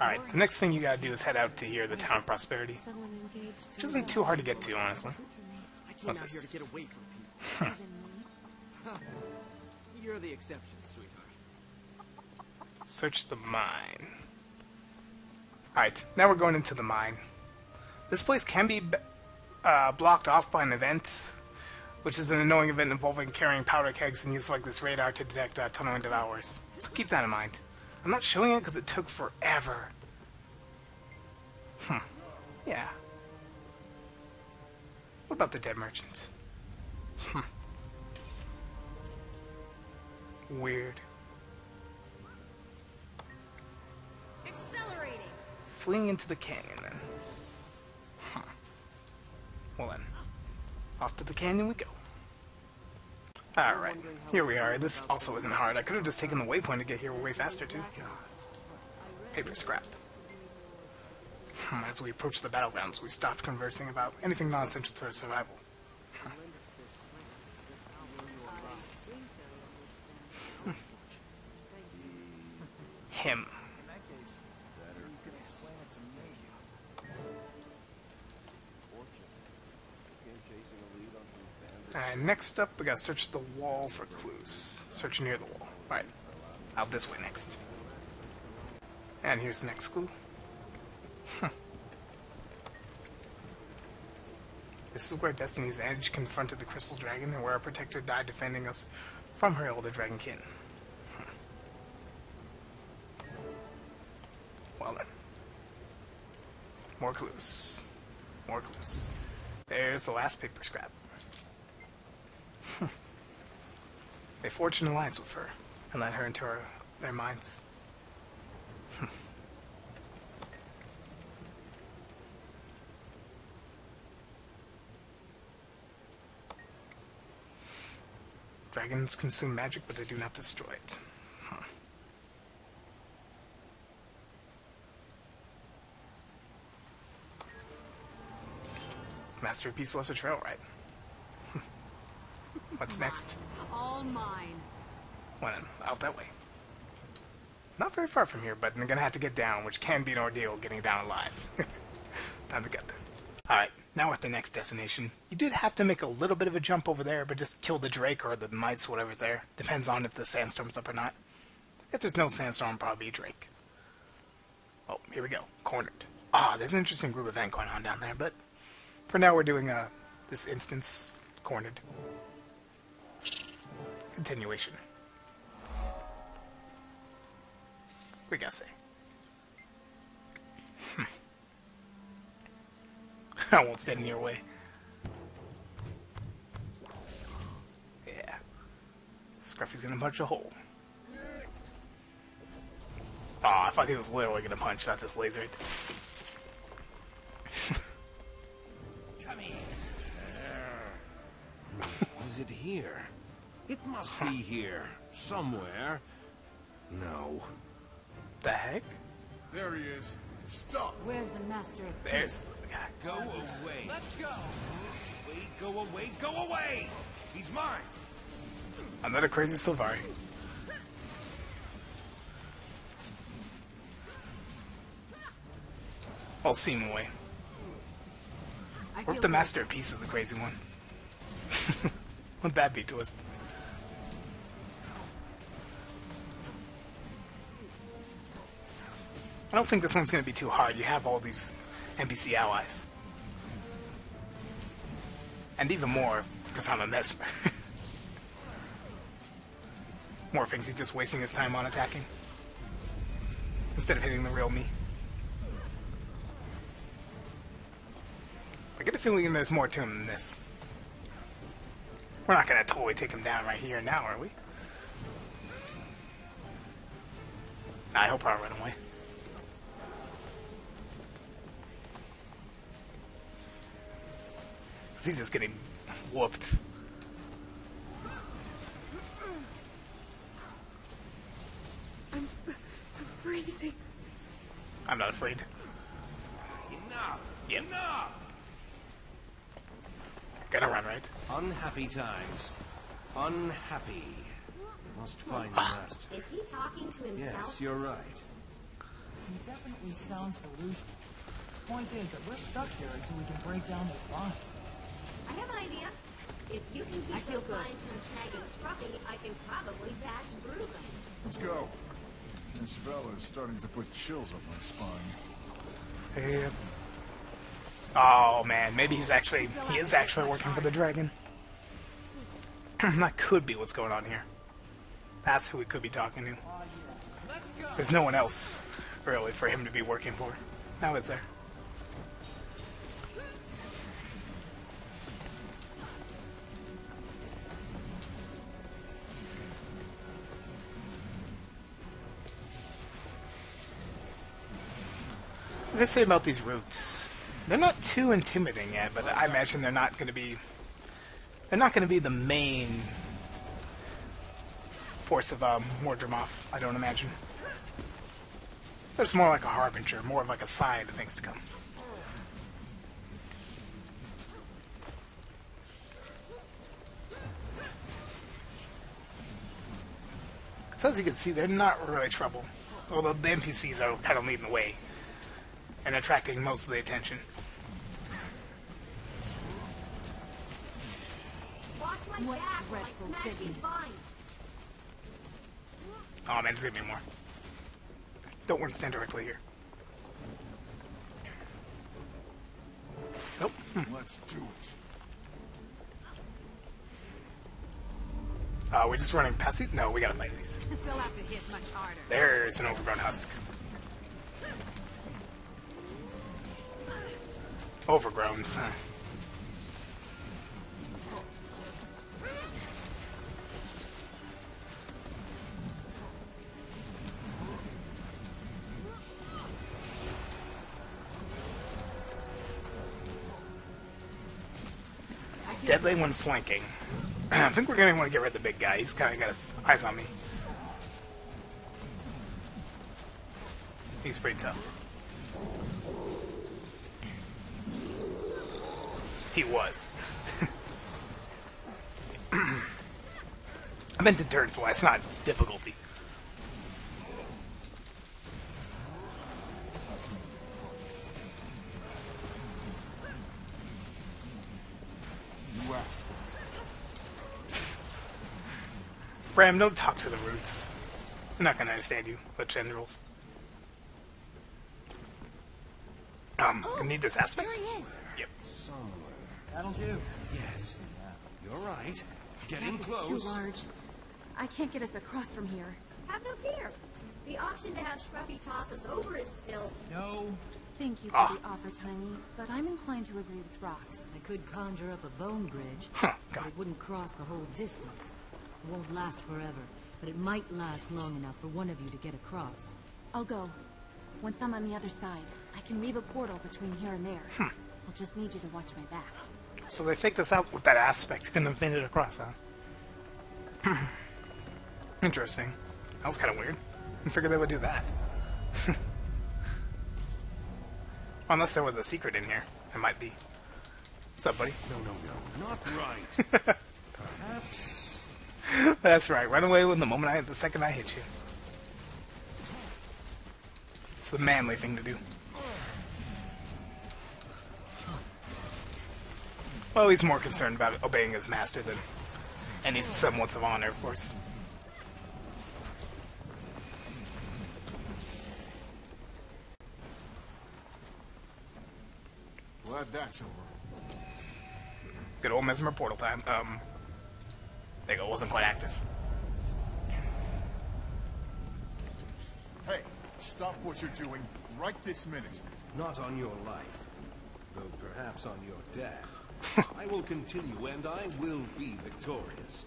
Alright, the next thing you gotta do is head out to here, the Town of Prosperity. Which isn't too hard to get to, honestly. What's here this? to get away from people. You're the exception, sweetheart. Search the mine. Alright, now we're going into the mine. This place can be uh, blocked off by an event, which is an annoying event involving carrying powder kegs and use like this radar to detect uh, tunneling devours. So keep that in mind. I'm not showing it because it took forever. Hmm. Yeah. What about the dead merchant? Hmm. Weird. Accelerating. fleeing into the canyon then. Huh. Well then, off to the canyon we go. Alright, here we are. This also isn't hard. I could have just taken the waypoint to get here way faster too. Paper scrap. Hmm, As we approached the battlegrounds, we stopped conversing about anything non-essential to our survival. Next up, we gotta search the wall for clues. Search near the wall. Right. Out this way next. And here's the next clue. This is where Destiny's Edge confronted the Crystal Dragon and where our protector died defending us from her elder dragonkin. Hmm. Well then. More clues. More clues. There's the last paper scrap. They forged an alliance with her and led her into our, their minds. Dragons consume magic, but they do not destroy it. Huh. Masterpiece Lesser Trail, right? What's next? All mine. Well, then, out that way. Not very far from here, but I'm gonna have to get down, which can be an ordeal getting down alive. Time to get there. Alright, now we're at the next destination. You did have to make a little bit of a jump over there, but just kill the drake or the mites, whatever's there. Depends on if the sandstorm's up or not. If there's no sandstorm, probably a drake. Oh, here we go. Cornered. Ah, there's an interesting group event going on down there, but for now we're doing uh, this instance cornered. Continuation. We gotta say. Hmm. I won't stand in your way. Yeah. Scruffy's gonna punch a hole. Aw, I thought he was literally gonna punch, not just laser it. Come here. Is it here? It must be here. Somewhere. No. The heck? There he is. Stop. Where's the master of There's the guy. Go away. Let's go. Wait, go away, go away! He's mine! Another crazy Sylvari. Well, seemingly. I What if the masterpiece of is the crazy one? Wouldn't that be a I don't think this one's going to be too hard. You have all these NPC allies. And even more, because I'm a mesmer. more things he's just wasting his time on attacking. Instead of hitting the real me. I get a feeling there's more to him than this. We're not gonna totally take him down right here now, are we? Nah, he'll run away. He's just getting whooped. I'm freezing. I'm not afraid. Enough! Yep. Enough! Gotta run, right? Unhappy times. Unhappy. Must find the ah. rest. Is he talking to himself? Yes, you're right. He definitely sounds delusional. Point is that we're stuck here until we can break down those lines. I have an idea. If you can I keep feel those good. lines from snagging Scruffy, I can probably bash through them. Let's go. This fella is starting to put chills up my spine. Yep. Oh man, maybe he's actually he is actually working for the dragon. that could be what's going on here. That's who we could be talking to. There's no one else really for him to be working for. Now is there? I say about these roots? They're not too intimidating yet, but I imagine they're not going to be. They're not going to be the main force of um. I don't imagine. They're just more like a harbinger, more of like a sign of things to come. So as you can see, they're not really trouble. Although the NPCs are kind of leading the way and attracting most of the attention. Watch my What back dreadful business. Oh man, just give me more. Don't want to stand directly here. Nope. Hmm. Let's do it. Uh, we're just running past it? No, we gotta fight these. They'll have to hit much harder. There's an overgrown husk. Overgrowns. huh. Deadly when flanking. I think we're gonna want to get rid of the big guy. He's kind of got his eyes on me. He's pretty tough. He was. I meant endurance wise, it's not difficulty. You asked for it. Ram, don't talk to the roots. I'm not gonna understand you, but tendrils. Um, I need this aspect. There he is. Yep. Somewhere. That'll do. Yes. You're right. Getting That is close. too large. I can't get us across from here. Have no fear. The option to have Scruffy toss us over is still. No. Thank you for Ah. the offer, Taimi, but I'm inclined to agree with Rox. I could conjure up a bone bridge, Huh, but it wouldn't cross the whole distance. It won't last forever, but it might last long enough for one of you to get across. I'll go. Once I'm on the other side, I can weave a portal between here and there. I'll just need you to watch my back. So they faked us out with that aspect. Couldn't have it across, huh? Hmm. Interesting. That was kind of weird. I figured they would do that. Unless there was a secret in here. It might be. What's up, buddy? No, no, no. Not right. Perhaps. That's right. Run away when the moment I, the second I hit you. It's the manly thing to do. Well, he's more concerned about obeying his master than any semblance of honor, of course. Glad that's over. Good old Mesmer portal time. Um, there you go. Wasn't quite active. Hey, stop what you're doing right this minute. Not on your life. Though perhaps on your death. I will continue and I will be victorious.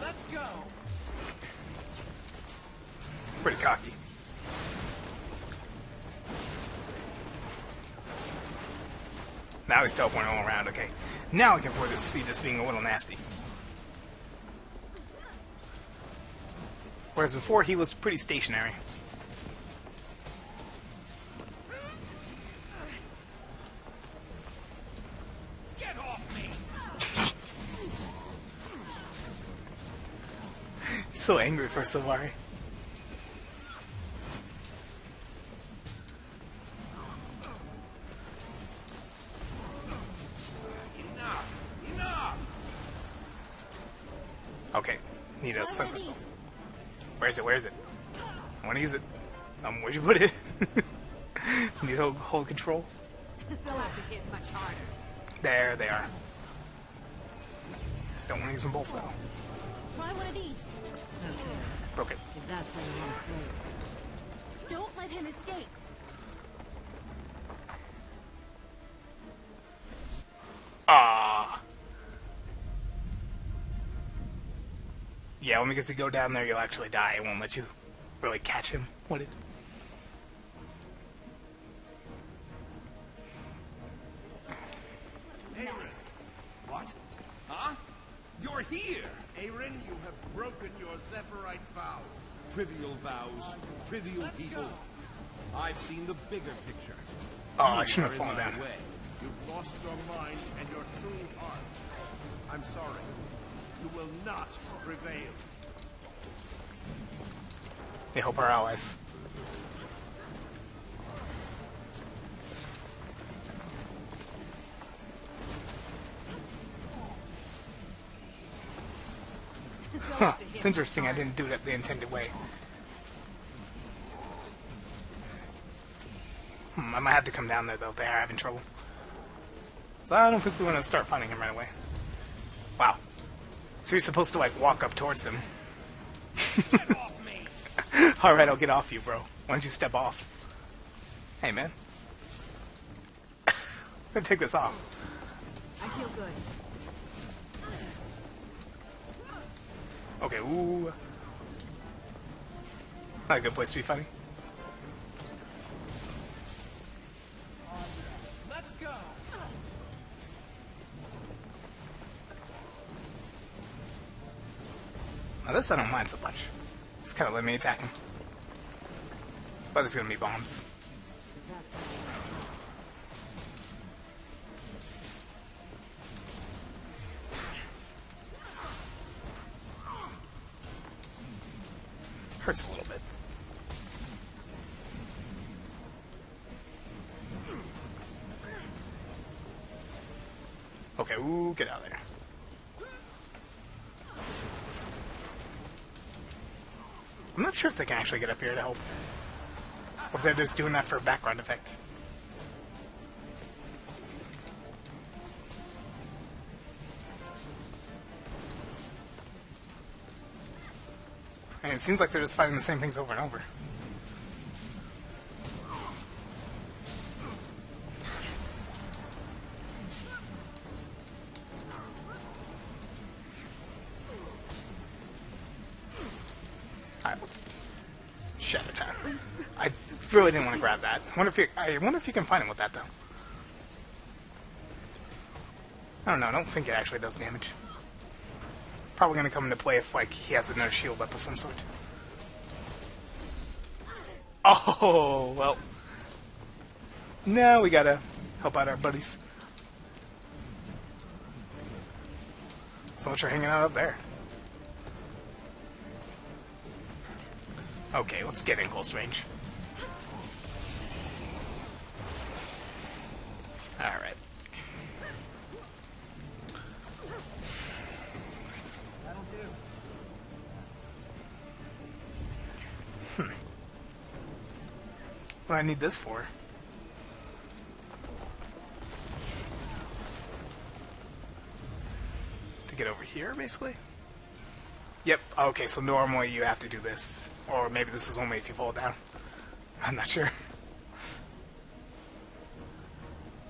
Let's go. Pretty cocky. Now he's teleporting all around. Okay. Now I can afford to see this being a little nasty. Whereas before he was pretty stationary. so angry for Sawari. Okay, need a sun crystal. Where is it? Where is it? I want to use it. Um, where'd you put it? Need to hold control. There they are. Don't want to use them both though. Try one of these. Okay, Broke it. if that's how you want to play it. Don't let him escape. Ah. Yeah, when because to go down there, you'll actually die. It won't let you really catch him. What it? Trivial vows, trivial people. I've seen the bigger picture. Oh, You I shouldn't are have in fallen my down. way. You've lost your mind and your true heart. I'm sorry. You will not prevail. They help our allies. Huh. It's interesting I didn't do it the intended way. Hmm, I might have to come down there though if they are having trouble. So I don't think we want to start fighting him right away. Wow. So you're supposed to like walk up towards him. Alright, I'll get off you, bro. Why don't you step off? Hey, man. I'm gonna take this off. Okay, ooh. Not a good place to be funny. Let's go. Now this I don't mind so much. It's kind of let me attack him. But there's gonna be bombs. Hurts a little bit. Okay, ooh, get out of there. I'm not sure if they can actually get up here to help. Or if they're just doing that for a background effect. And it seems like they're just fighting the same things over and over. Alright, time. I really didn't want to grab that. I wonder if you, I wonder if you can find him with that though. I don't know. I don't think it actually does damage. Probably gonna come into play if like he has another shield up of some sort. Oh well. Now we gotta help out our buddies. So much for hanging out up there. Okay, let's get in close range. What I need this for? To get over here, basically? Yep, okay, so normally you have to do this. Or maybe this is only if you fall down. I'm not sure.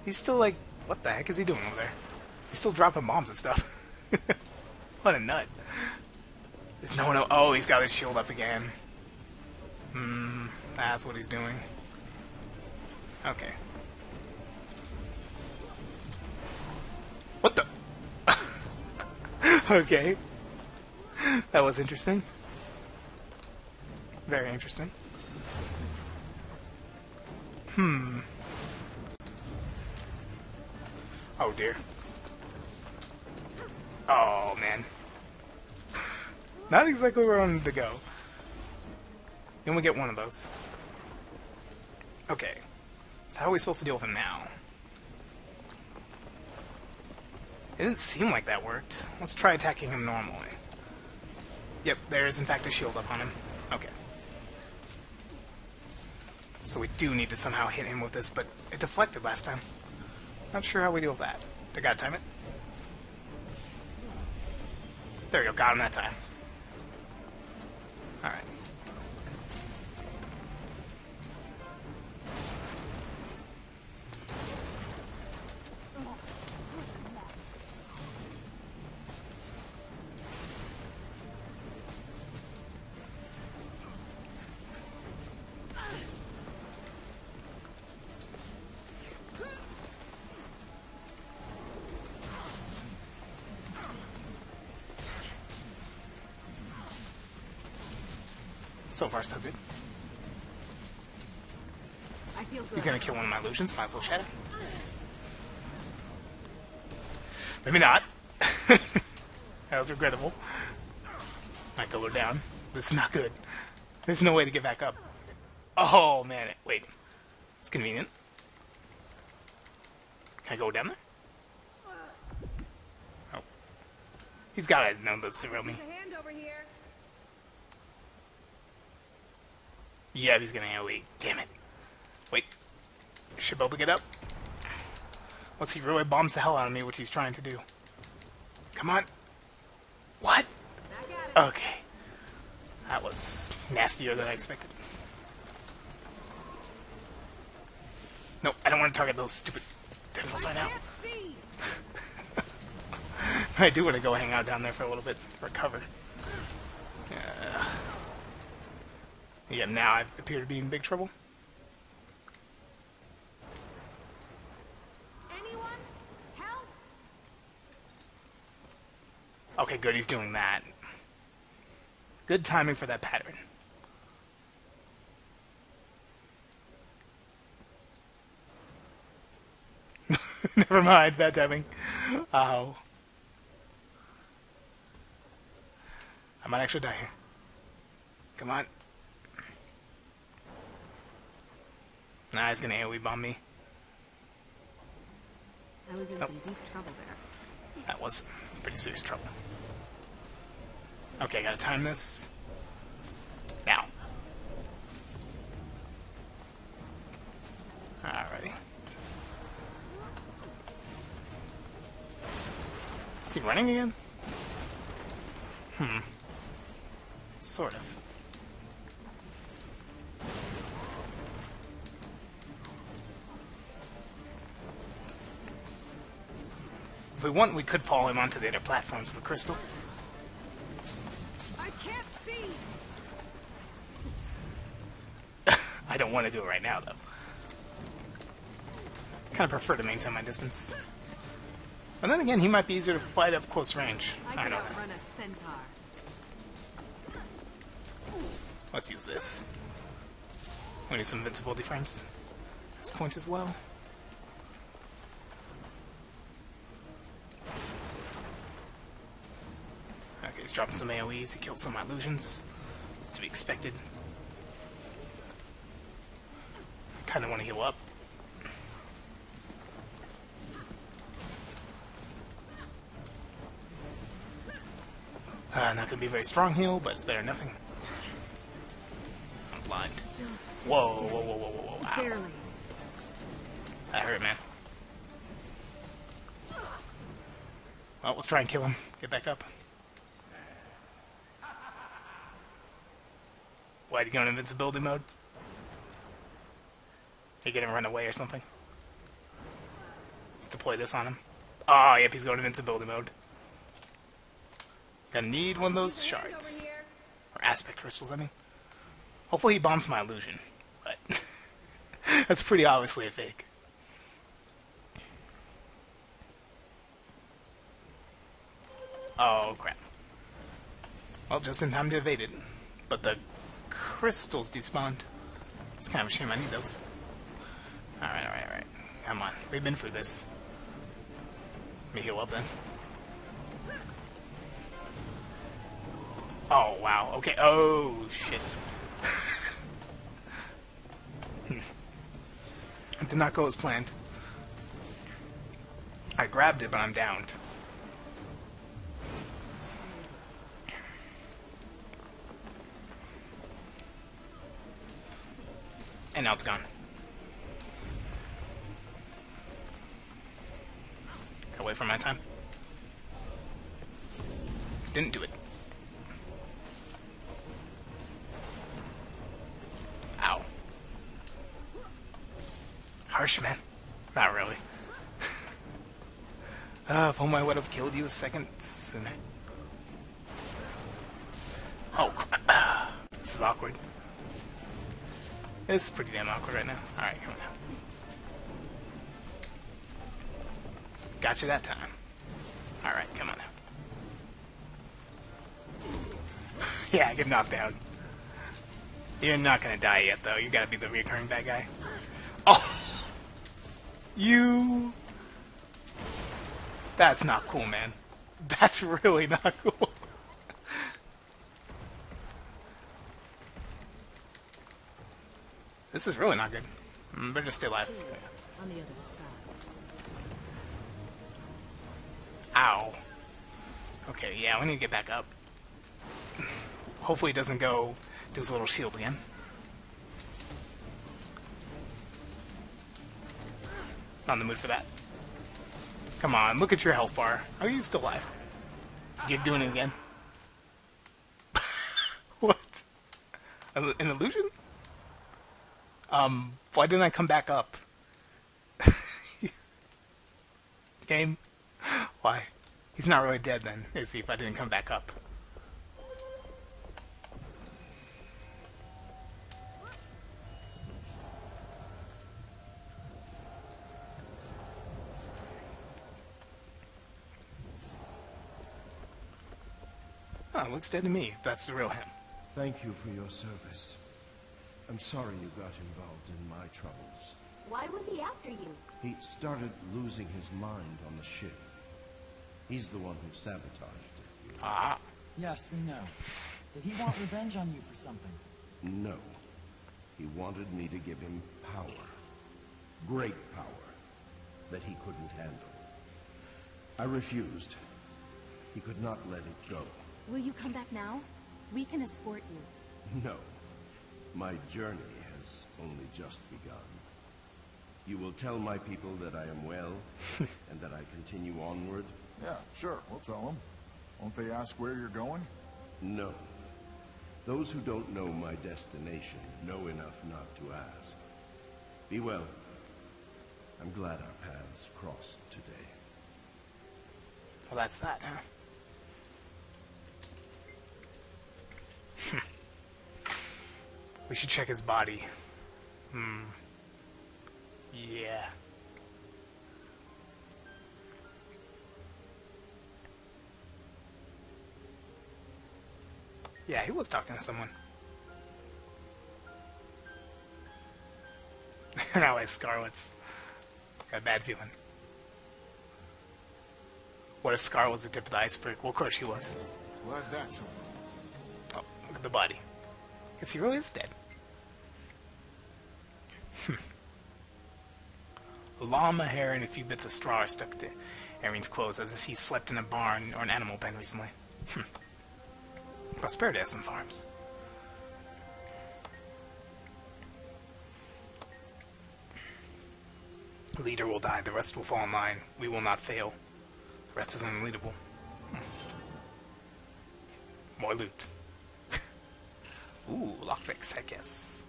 He's still like, what the heck is he doing over there? He's still dropping bombs and stuff. what a nut. There's no one else. Oh, he's got his shield up again. Hmm, that's what he's doing. Okay. What the? okay. That was interesting. Very interesting. Hmm. Oh dear. Oh man. Not exactly where I wanted to go. Then we get one of those. Okay. So how are we supposed to deal with him now? It didn't seem like that worked. Let's try attacking him normally. Yep, there is in fact a shield up on him. Okay. So we do need to somehow hit him with this, but it deflected last time. Not sure how we deal with that. I gotta time it. There we go, got him that time. Alright. So far, so good. I feel good. He's gonna kill one of my illusions, might as well shatter. Maybe not. that was regrettable. Might go down. This is not good. There's no way to get back up. Oh man, wait. It's convenient. Can I go down there? Oh. He's gotta know that's around me. hand over here. Yeah, he's gonna AoE. Damn it. Wait. Should be able to get up. Let's see, really bombs the hell out of me, which he's trying to do. Come on. What? Okay. That was nastier than I expected. No, I don't want to target those stupid tentacles right now. I do want to go hang out down there for a little bit, for cover. Yeah. Yeah, now I appear to be in big trouble. Anyone? Help! Okay, good, he's doing that. Good timing for that pattern. Never mind, bad timing. Oh. I might actually die here. Come on. Nah, he's gonna AoE bomb me. I was in Nope. some deep trouble there. That was pretty serious trouble. Okay, gotta time this. Now. Alrighty. Is he running again? Hmm. Sort of. We want, we could follow him onto the other platforms of the crystal. I can't see! I don't want to do it right now, though. Kind of prefer to maintain my distance. And then again, he might be easier to fight up close range. I I don't know. outrun a centaur. Let's use this. We need some invincibility frames. This point as well. Dropping some AoEs. He killed some of my illusions. It's to be expected. Kind of want to heal up. Uh, not gonna be a very strong heal, but it's better than nothing. I'm blind. Still Whoa, whoa, whoa, whoa, whoa, whoa. Ow. barely. That hurt, man. Well, let's try and kill him. Get back up. Why did he go in invincibility mode? He gonna run away or something? Let's deploy this on him. Oh, yep, he's going invincibility mode. Gonna need one of those shards. Or aspect crystals, I mean. Hopefully he bombs my illusion. But that's pretty obviously a fake. Oh, crap. Well, just in time to evade it. But the crystals despawned. It's kind of a shame I need those. Alright, alright, alright. Come on. We've been through this. Let me heal up then. Oh, wow. Okay. Oh, shit. It did not go as planned. I grabbed it, but I'm downed. And now it's gone. Gotta wait for my time. Didn't do it. Ow. Harsh, man. Not really. uh, if only I would have killed you a second sooner. Oh, this is awkward. It's pretty damn awkward right now. Alright, come on. Got you that time. Alright, come on yeah, get knocked down. You're not gonna die yet, though. You gotta be the recurring bad guy. Oh! You... That's not cool, man. That's really not cool. This is really not good. Mm, Better just stay alive. Ow. Okay, yeah, we need to get back up. Hopefully it doesn't go do his little shield again. Not in the mood for that. Come on, look at your health bar. Are you still alive? You're doing it again? what? An illusion? Um, why didn't I come back up? Game? Why? He's not really dead then, is he, if I didn't come back up? Oh, looks dead to me. That's the real him. Thank you for your service. I'm sorry you got involved in my troubles. Why was he after you? He started losing his mind on the ship. He's the one who sabotaged it. Ah, Yes, we know. Did he want revenge on you for something? No. He wanted me to give him power. Great power. That he couldn't handle. I refused. He could not let it go. Will you come back now? We can escort you. No. My journey has only just begun. You will tell my people that I am well, and that I continue onward? Yeah, sure, we'll tell them. Won't they ask where you're going? No. Those who don't know my destination know enough not to ask. Be well. I'm glad our paths crossed today. well, that's that, huh? We should check his body. Hmm. Yeah. Yeah, he was talking to someone. now it's Scarlet's. Got a bad feeling. What if Scar was the tip of the iceberg? Well, of course she was. Glad that's over. Oh, look at the body. Guess he really is dead. Llama hair and a few bits of straw are stuck to Aerin's clothes as if he slept in a barn or an animal pen recently. Hmm. Prosperity has some farms. Leader will die, the rest will fall in line. We will not fail. The rest is unleadable. Hmm. More loot. Ooh, lockpicks, I guess.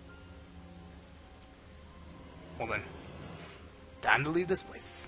Well then, time to leave this place.